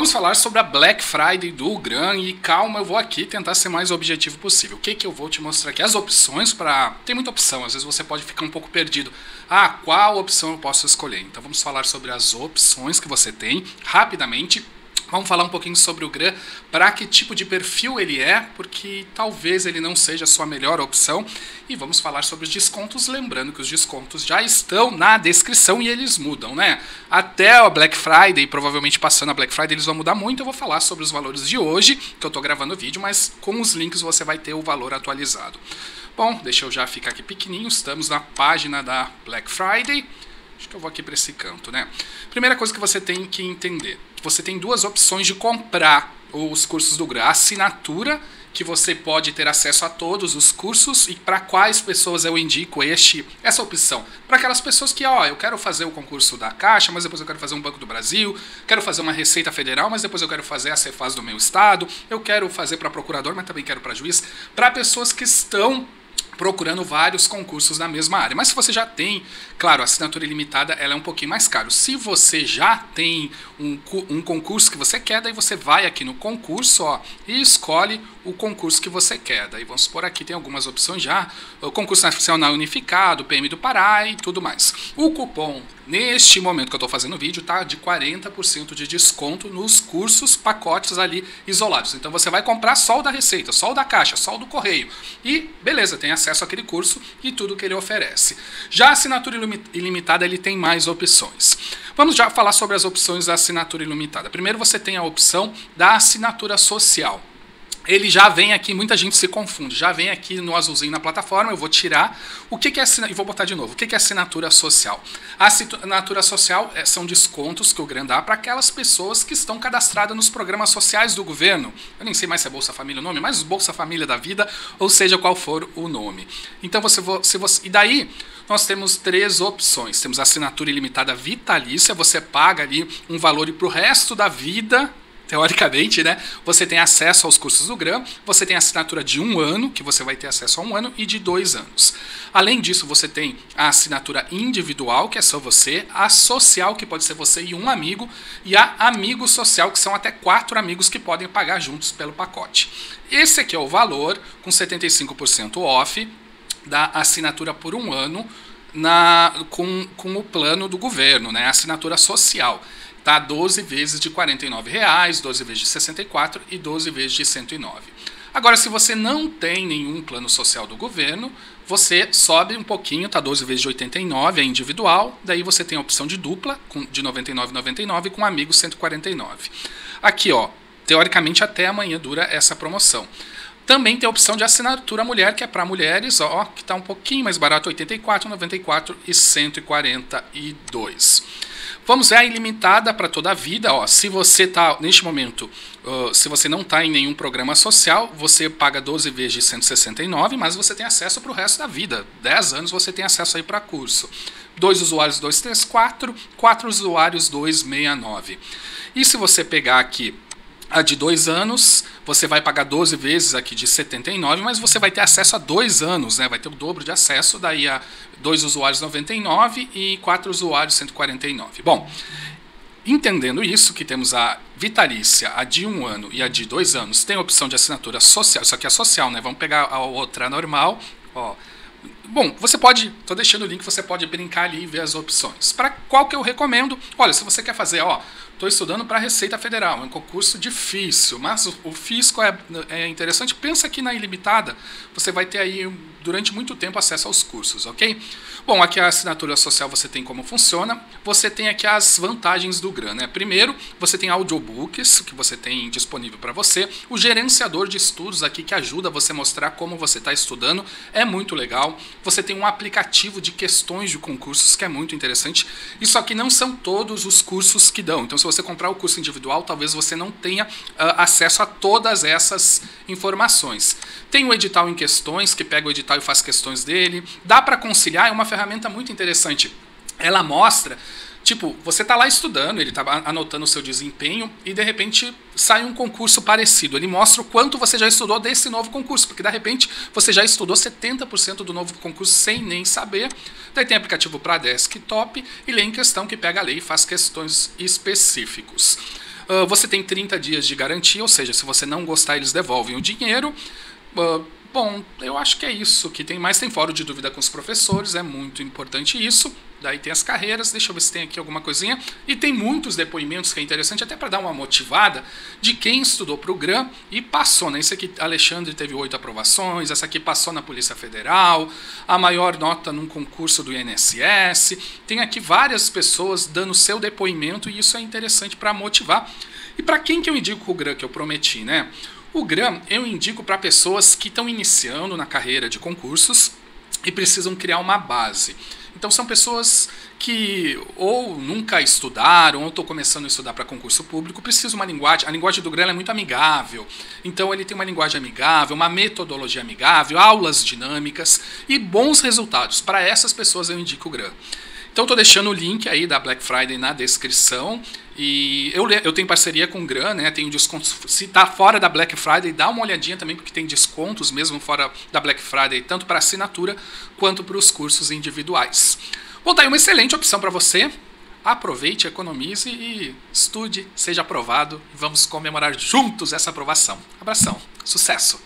Vamos falar sobre a Black Friday do Gran e calma, eu vou aqui tentar ser mais objetivo possível. O que que eu vou te mostrar aqui? As opções para... Tem muita opção, às vezes você pode ficar um pouco perdido. Ah, qual opção eu posso escolher? Então vamos falar sobre as opções que você tem rapidamente Vamos falar um pouquinho sobre o GRAM, para que tipo de perfil ele é, porque talvez ele não seja a sua melhor opção. E vamos falar sobre os descontos, lembrando que os descontos já estão na descrição e eles mudam, né? Até a Black Friday, provavelmente passando a Black Friday, eles vão mudar muito. Eu vou falar sobre os valores de hoje, que eu estou gravando o vídeo, mas com os links você vai ter o valor atualizado. Bom, deixa eu já ficar aqui pequenininho, estamos na página da Black Friday. Acho que eu vou aqui para esse canto, né? Primeira coisa que você tem que entender você tem duas opções de comprar os cursos do GRA. Assinatura, que você pode ter acesso a todos os cursos e para quais pessoas eu indico este essa opção. Para aquelas pessoas que, ó, eu quero fazer o concurso da Caixa, mas depois eu quero fazer um Banco do Brasil, quero fazer uma Receita Federal, mas depois eu quero fazer a Cefaz do meu estado, eu quero fazer para procurador, mas também quero para juiz, para pessoas que estão procurando vários concursos na mesma área. Mas se você já tem, claro, a assinatura ilimitada ela é um pouquinho mais caro. Se você já tem um, um concurso que você quer, daí você vai aqui no concurso ó, e escolhe o concurso que você quer. Daí vamos por aqui, tem algumas opções já. O concurso nacional unificado, PM do Pará e tudo mais. O cupom, neste momento que eu estou fazendo o vídeo, tá de 40% de desconto nos cursos, pacotes ali isolados. Então você vai comprar só o da Receita, só o da Caixa, só o do Correio. E beleza, tem acesso àquele curso e tudo que ele oferece. Já a assinatura ilimitada, ele tem mais opções. Vamos já falar sobre as opções da assinatura ilimitada. Primeiro você tem a opção da assinatura social ele já vem aqui, muita gente se confunde, já vem aqui no azulzinho na plataforma, eu vou tirar. O que, que é e vou botar de novo. O que, que é assinatura social? A assinatura social é, são descontos que o GRAN dá para aquelas pessoas que estão cadastradas nos programas sociais do governo. Eu nem sei mais se é Bolsa Família o nome, mas Bolsa Família da Vida, ou seja, qual for o nome. Então você, se você e daí nós temos três opções. Temos assinatura ilimitada vitalícia, você paga ali um valor para o resto da vida teoricamente, né? Você tem acesso aos cursos do GRAM, você tem assinatura de um ano, que você vai ter acesso a um ano, e de dois anos. Além disso, você tem a assinatura individual, que é só você, a social, que pode ser você e um amigo, e a amigo social, que são até quatro amigos que podem pagar juntos pelo pacote. Esse aqui é o valor, com 75% off, da assinatura por um ano na, com, com o plano do governo, né? assinatura social tá 12 vezes de 49 reais, 12 vezes de 64 e 12 vezes de 109. Agora, se você não tem nenhum plano social do governo, você sobe um pouquinho, tá 12 vezes de 89, é individual, daí você tem a opção de dupla, de 99,99 com amigo 149. Aqui, ó, teoricamente até amanhã dura essa promoção. Também tem a opção de assinatura mulher, que é para mulheres, ó, que está um pouquinho mais barato, 84, 94 e 142. Vamos a ilimitada para toda a vida. Ó, se você está, neste momento, uh, se você não está em nenhum programa social, você paga 12 vezes de 169, mas você tem acesso para o resto da vida. 10 anos você tem acesso aí para curso. Dois usuários 234, quatro usuários 269. E se você pegar aqui a de dois anos, você vai pagar 12 vezes aqui de 79, mas você vai ter acesso a dois anos, né? vai ter o dobro de acesso, daí a dois usuários 99 e quatro usuários 149. Bom, entendendo isso, que temos a vitalícia, a de um ano e a de dois anos, tem a opção de assinatura social, isso aqui é social, né? Vamos pegar a outra normal, ó. Bom, você pode, estou deixando o link, você pode brincar ali e ver as opções. Para qual que eu recomendo? Olha, se você quer fazer, ó, estou estudando para a Receita Federal, é um concurso difícil, mas o, o fisco é, é interessante. Pensa que na ilimitada você vai ter aí durante muito tempo acesso aos cursos, ok? Bom, aqui a assinatura social você tem como funciona. Você tem aqui as vantagens do GRAN. Né? Primeiro, você tem audiobooks que você tem disponível para você. O gerenciador de estudos aqui que ajuda você a mostrar como você está estudando é muito legal. Você tem um aplicativo de questões de concursos que é muito interessante. Isso aqui não são todos os cursos que dão. Então, se você comprar o curso individual, talvez você não tenha uh, acesso a todas essas informações. Tem o edital em questões, que pega o edital e faz questões dele. Dá para conciliar, é uma ferramenta muito interessante. Ela mostra Tipo, você está lá estudando, ele está anotando o seu desempenho e de repente sai um concurso parecido. Ele mostra o quanto você já estudou desse novo concurso, porque de repente você já estudou 70% do novo concurso sem nem saber. Daí tem aplicativo para desktop e lê em questão que pega a lei e faz questões específicos. Uh, você tem 30 dias de garantia, ou seja, se você não gostar, eles devolvem o dinheiro. Uh, Bom, eu acho que é isso que tem mais. Tem fórum de dúvida com os professores, é muito importante isso. Daí tem as carreiras, deixa eu ver se tem aqui alguma coisinha. E tem muitos depoimentos que é interessante, até para dar uma motivada de quem estudou para o GRAM e passou. Né? Esse aqui, Alexandre, teve oito aprovações, essa aqui passou na Polícia Federal, a maior nota num concurso do INSS. Tem aqui várias pessoas dando seu depoimento e isso é interessante para motivar. E para quem que eu indico o GRAM que eu prometi, né? O GRAM eu indico para pessoas que estão iniciando na carreira de concursos e precisam criar uma base. Então são pessoas que ou nunca estudaram ou estão começando a estudar para concurso público, precisam uma linguagem. A linguagem do GRAM é muito amigável. Então ele tem uma linguagem amigável, uma metodologia amigável, aulas dinâmicas e bons resultados. Para essas pessoas eu indico o GRAM. Então estou deixando o link aí da Black Friday na descrição. E eu, eu tenho parceria com o Gran, né? Tenho descontos. Se está fora da Black Friday, dá uma olhadinha também, porque tem descontos mesmo fora da Black Friday, tanto para assinatura quanto para os cursos individuais. Bom, tá aí uma excelente opção para você. Aproveite, economize e estude, seja aprovado. Vamos comemorar juntos essa aprovação. Abração, sucesso!